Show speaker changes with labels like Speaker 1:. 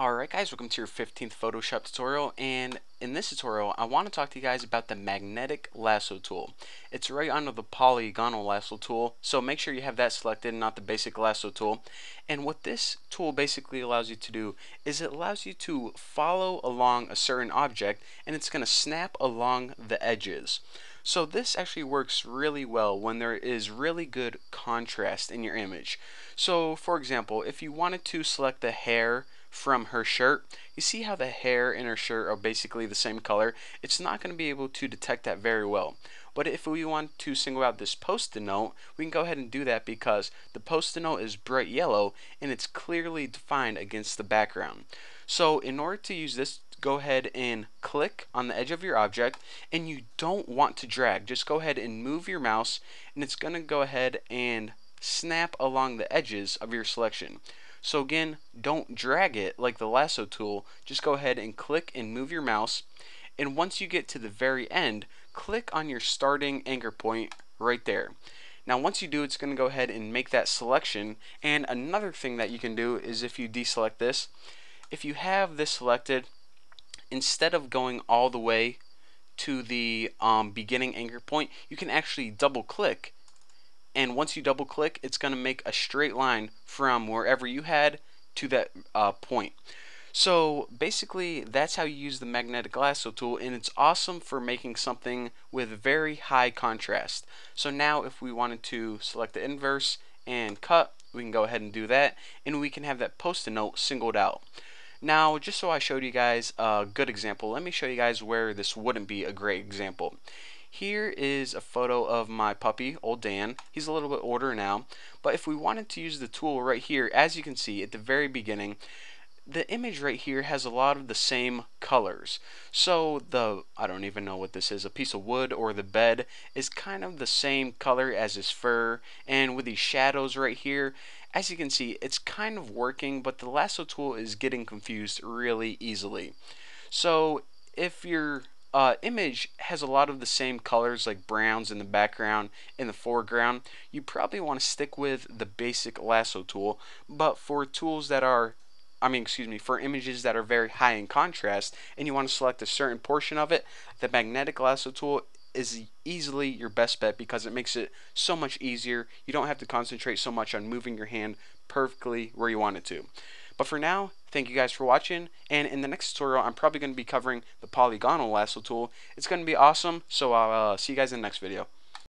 Speaker 1: Alright guys, welcome to your 15th Photoshop tutorial and in this tutorial I want to talk to you guys about the magnetic lasso tool. It's right under the polygonal lasso tool so make sure you have that selected not the basic lasso tool and what this tool basically allows you to do is it allows you to follow along a certain object and it's going to snap along the edges. So this actually works really well when there is really good contrast in your image. So for example if you wanted to select the hair from her shirt. You see how the hair in her shirt are basically the same color? It's not going to be able to detect that very well. But if we want to single out this post-it note, we can go ahead and do that because the post-it note is bright yellow and it's clearly defined against the background. So in order to use this, go ahead and click on the edge of your object and you don't want to drag. Just go ahead and move your mouse and it's going to go ahead and snap along the edges of your selection. So again, don't drag it like the lasso tool. Just go ahead and click and move your mouse. And once you get to the very end, click on your starting anchor point right there. Now once you do, it's going to go ahead and make that selection. And another thing that you can do is if you deselect this, if you have this selected, instead of going all the way to the um, beginning anchor point, you can actually double click and once you double click it's going to make a straight line from wherever you had to that uh, point. So basically that's how you use the magnetic lasso tool and it's awesome for making something with very high contrast. So now if we wanted to select the inverse and cut we can go ahead and do that and we can have that post-it note singled out. Now just so I showed you guys a good example let me show you guys where this wouldn't be a great example. Here is a photo of my puppy, old Dan. He's a little bit older now, but if we wanted to use the tool right here, as you can see at the very beginning, the image right here has a lot of the same colors. So the, I don't even know what this is, a piece of wood or the bed is kind of the same color as his fur. And with these shadows right here, as you can see, it's kind of working, but the lasso tool is getting confused really easily. So if you're uh, image has a lot of the same colors like browns in the background in the foreground. You probably want to stick with the basic lasso tool but for tools that are I mean excuse me for images that are very high in contrast and you want to select a certain portion of it the magnetic lasso tool is easily your best bet because it makes it so much easier. You don't have to concentrate so much on moving your hand perfectly where you want it to but for now, thank you guys for watching, and in the next tutorial, I'm probably going to be covering the polygonal lasso tool. It's going to be awesome, so I'll uh, see you guys in the next video.